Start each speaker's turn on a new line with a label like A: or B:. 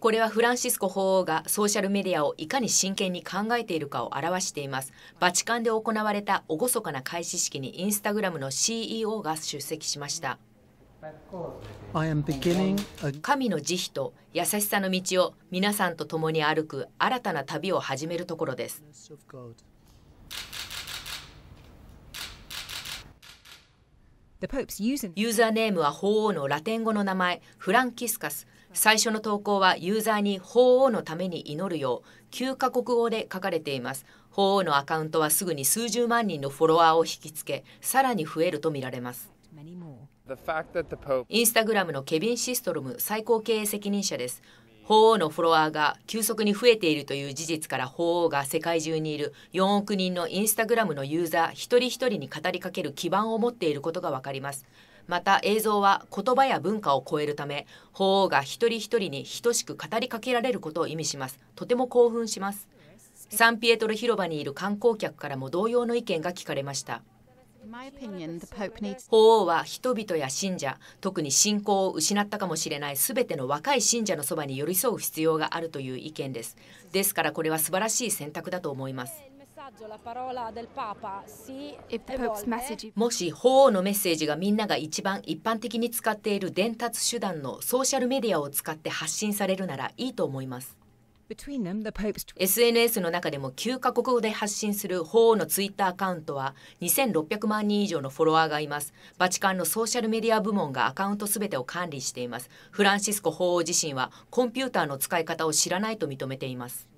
A: これはフランシスコ法王がソーシャルメディアをいかに真剣に考えているかを表しています。バチカンで行われた厳かな開始式にインスタグラムの CEO が出席しました。神の慈悲と優しさの道を皆さんと共に歩く新たな旅を始めるところです。ユーザーネームは法王のラテン語の名前フランキスカス最初の投稿はユーザーに法王のために祈るよう9カ国語で書かれています。法王のアカウントはすぐに数十万人のフォロワーを引きつけさらに増えるとみられます。インスタグラムのケビン・シストロム最高経営責任者です法王のフォロワーが急速に増えているという事実から法王が世界中にいる4億人のインスタグラムのユーザー一人一人に語りかける基盤を持っていることがわかります。また映像は言葉や文化を超えるため法王が一人一人に等しく語りかけられることを意味します。とても興奮します。サンピエトル広場にいる観光客からも同様の意見が聞かれました。法王は人々や信者、特に信仰を失ったかもしれないすべての若い信者のそばに寄り添う必要があるという意見です。ですからこれは素晴らしい選択だと思います。もし法王のメッセージがみんなが一番一般的に使っている伝達手段のソーシャルメディアを使って発信されるならいいと思います。SNS の中でも9カ国語で発信する法王のツイッターアカウントは2600万人以上のフォロワーがいます。バチカンのソーシャルメディア部門がアカウントすべてを管理しています。フランシスコ法王自身はコンピューターの使い方を知らないと認めています。